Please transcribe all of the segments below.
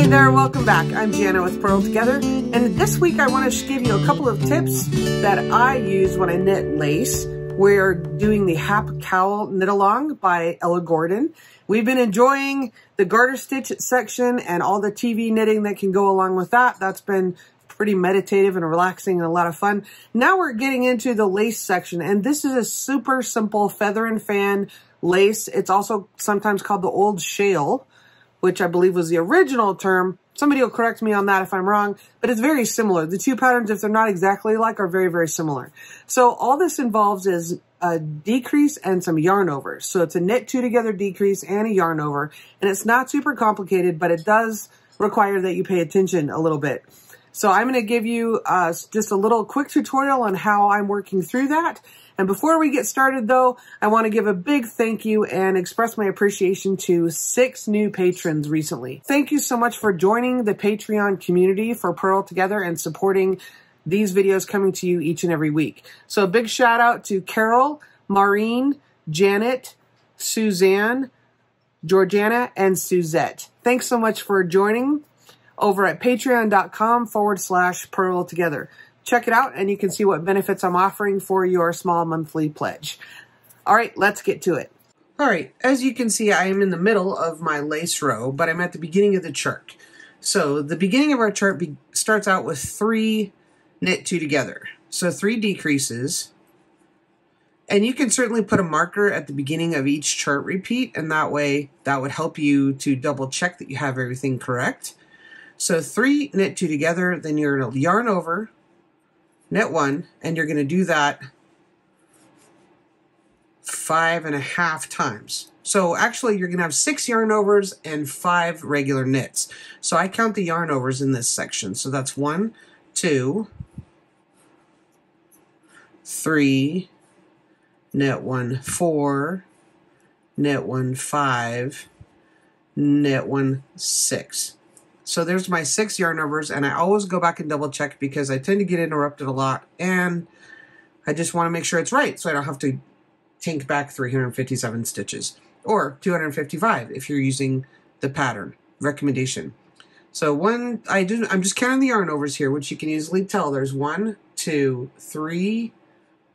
Hey there, welcome back. I'm Jana with Purl Together, and this week I want to give you a couple of tips that I use when I knit lace. We're doing the Hap Cowl Knit Along by Ella Gordon. We've been enjoying the garter stitch section and all the TV knitting that can go along with that. That's been pretty meditative and relaxing and a lot of fun. Now we're getting into the lace section, and this is a super simple feather and fan lace. It's also sometimes called the old shale which I believe was the original term. Somebody will correct me on that if I'm wrong, but it's very similar. The two patterns, if they're not exactly alike, are very, very similar. So all this involves is a decrease and some yarn overs. So it's a knit two together decrease and a yarn over. And it's not super complicated, but it does require that you pay attention a little bit. So I'm going to give you uh, just a little quick tutorial on how I'm working through that. And before we get started though, I want to give a big thank you and express my appreciation to six new patrons recently. Thank you so much for joining the Patreon community for Purl Together and supporting these videos coming to you each and every week. So a big shout out to Carol, Maureen, Janet, Suzanne, Georgiana, and Suzette. Thanks so much for joining over at patreon.com forward slash Purl Together. Check it out and you can see what benefits I'm offering for your small monthly pledge. All right, let's get to it. All right, as you can see, I am in the middle of my lace row, but I'm at the beginning of the chart. So the beginning of our chart starts out with three knit two together. So three decreases. And you can certainly put a marker at the beginning of each chart repeat, and that way that would help you to double check that you have everything correct. So three knit two together, then you're going to yarn over, knit one, and you're going to do that five and a half times. So actually you're going to have six yarn overs and five regular knits. So I count the yarn overs in this section. So that's one, two, three, knit one, four, knit one, five, knit one, six. So there's my six yarn overs, and I always go back and double check because I tend to get interrupted a lot, and I just want to make sure it's right so I don't have to tink back 357 stitches or 255 if you're using the pattern recommendation. So one, I do, I'm just counting the yarn overs here, which you can easily tell. There's one, two, three,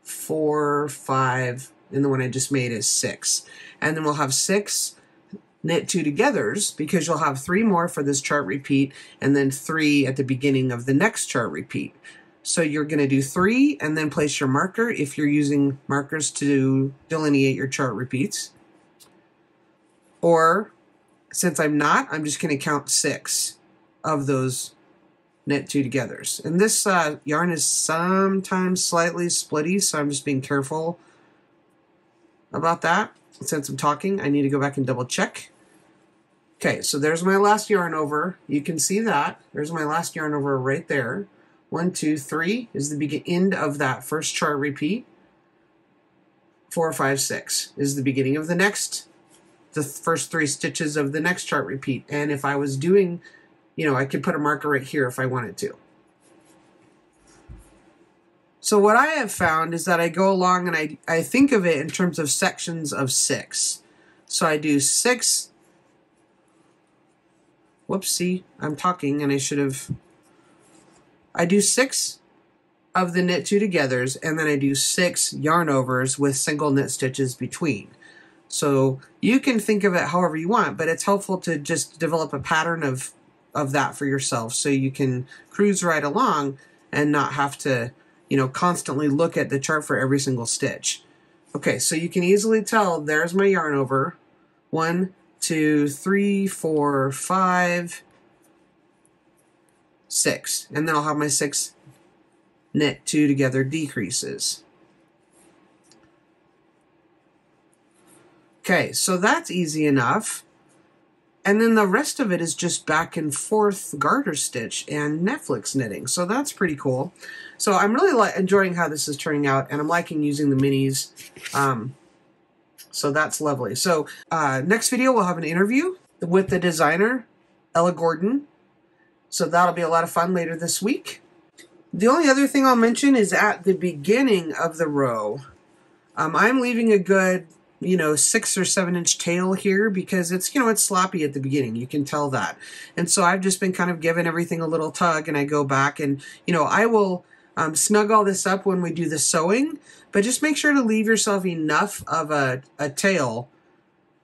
four, five, and the one I just made is six. And then we'll have six knit two togethers because you'll have three more for this chart repeat and then three at the beginning of the next chart repeat. So you're going to do three and then place your marker if you're using markers to delineate your chart repeats. Or since I'm not, I'm just going to count six of those knit two togethers. And this uh, yarn is sometimes slightly splitty, so I'm just being careful about that. Since I'm talking, I need to go back and double check. Okay, so there's my last yarn over. You can see that. There's my last yarn over right there. One, two, three is the end of that first chart repeat. Four, five, six is the beginning of the next, the first three stitches of the next chart repeat. And if I was doing, you know, I could put a marker right here if I wanted to. So what I have found is that I go along and I, I think of it in terms of sections of six. So I do six Whoopsie, I'm talking and I should have... I do six of the knit two togethers and then I do six yarn overs with single knit stitches between. So you can think of it however you want, but it's helpful to just develop a pattern of, of that for yourself so you can cruise right along and not have to, you know, constantly look at the chart for every single stitch. Okay, so you can easily tell there's my yarn over. One, two, three, four, five, six. And then I'll have my six knit two together decreases. Okay, so that's easy enough. And then the rest of it is just back and forth garter stitch and Netflix knitting. So that's pretty cool. So I'm really enjoying how this is turning out, and I'm liking using the minis. Um, so that's lovely. So uh, next video, we'll have an interview with the designer, Ella Gordon. So that'll be a lot of fun later this week. The only other thing I'll mention is at the beginning of the row, um, I'm leaving a good you know, six or seven inch tail here because it's, you know, it's sloppy at the beginning. You can tell that. And so I've just been kind of giving everything a little tug and I go back and, you know, I will um, snug all this up when we do the sewing, but just make sure to leave yourself enough of a, a tail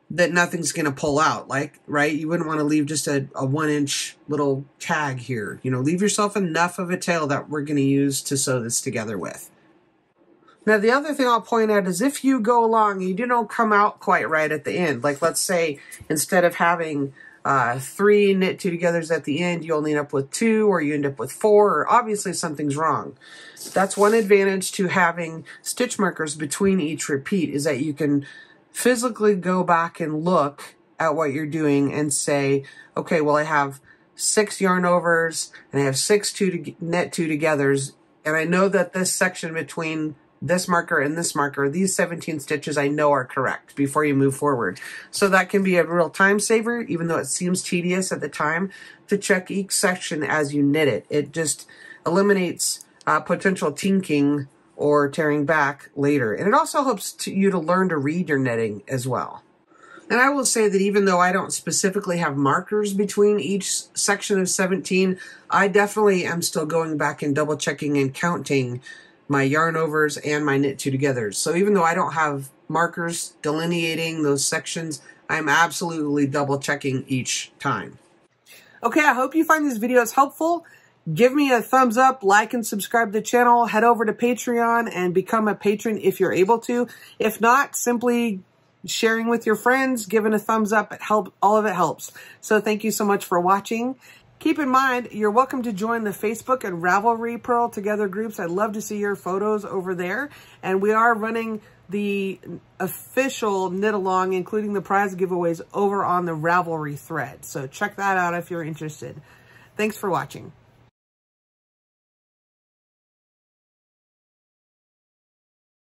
that nothing's going to pull out. Like, right? You wouldn't want to leave just a, a one inch little tag here. You know, leave yourself enough of a tail that we're going to use to sew this together with. Now, the other thing I'll point out is if you go along, you don't come out quite right at the end. Like, let's say instead of having uh, three knit two togethers at the end, you only end up with two or you end up with four, or obviously something's wrong. That's one advantage to having stitch markers between each repeat is that you can physically go back and look at what you're doing and say, okay, well, I have six yarn overs and I have six two to knit two togethers. And I know that this section between this marker and this marker, these 17 stitches I know are correct before you move forward. So that can be a real time saver, even though it seems tedious at the time, to check each section as you knit it. It just eliminates uh, potential tinking or tearing back later. And it also helps to, you to learn to read your knitting as well. And I will say that even though I don't specifically have markers between each section of 17, I definitely am still going back and double checking and counting my yarn overs and my knit two togethers. So even though I don't have markers delineating those sections, I'm absolutely double checking each time. Okay, I hope you find these videos helpful give me a thumbs up, like and subscribe to the channel. Head over to Patreon and become a patron if you're able to. If not, simply sharing with your friends, giving a thumbs up, help, all of it helps. So thank you so much for watching. Keep in mind, you're welcome to join the Facebook and Ravelry Purl Together groups. I'd love to see your photos over there. And we are running the official knit along, including the prize giveaways over on the Ravelry thread. So check that out if you're interested. Thanks for watching.